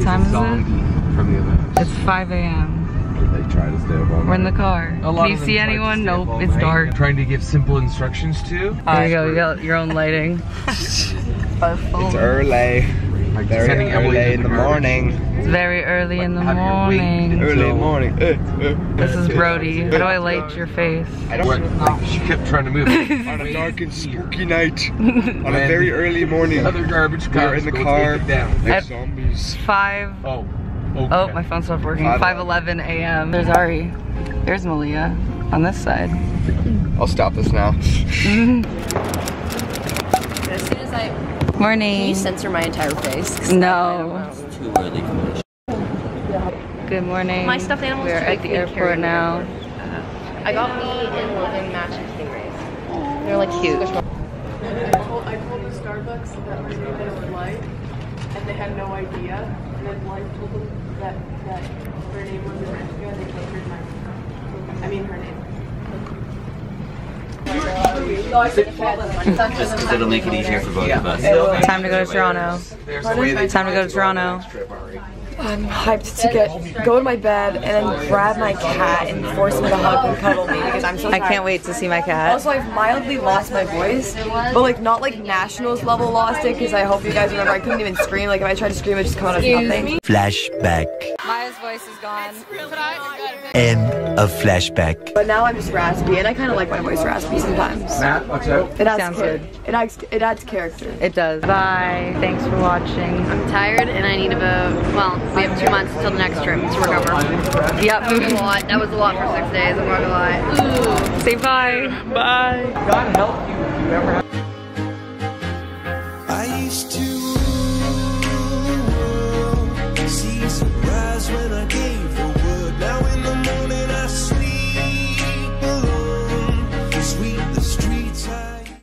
What time is it? from the event. It's 5 a.m. They try to stay up all We're in the car. Can you see anyone? Nope, it's night. dark. Trying to give simple instructions to. There you go, you got your own lighting. It's early. Like Very sending early to in the garbage. morning. It's very early in the Have your wing. morning. Early So- morning. This is Brody. How do I light your face? I don't What? Like, she kept trying to move. on a dark and spooky night. on a very early morning. Other garbage We are in the car. down. There's At- zombies. 5. Oh. oh okay. Oh, my phone stopped working. 5:11. 5:11 a.m. There's Ari. There's Malia on this side. I'll stop this now. As soon as I, can Morning. you censor my entire face? No. It's Too early for this. Good morning. My stuffed animals We're at the for me to carry airport now. everywhere. I got me and Logan matching stingrays. They're like cute. I told, I told the Starbucks that my name was Blythe, and they had no idea. And then Blythe told them that, that her name was Just because it'll make it easier for both of us. Time to go to Toronto. Time to go to Toronto. I'm hyped to get go to my bed and then grab my cat and force him to hug and cuddle me because I'm so I can't wait to see my cat. Also, I've mildly lost my voice, but like not like nationals level lost it because I hope you guys remember I couldn't even scream. Like if I tried to scream, it just come out of nothing. Flashback. Maya's voice is gone. End of flashback. But now I'm just raspy, and I kind of like my voice raspy sometimes. Matt, watch out. It adds Sounds good. It adds it adds character. It does. Bye. Thanks for watching. I'm tired and I need about, well, we have two months until the next trip to recover. Yep. That was a lot. That was a lot for six days, I'm not gonna lie. Ooh. Say bye. Bye. God help you if you ever have. I used to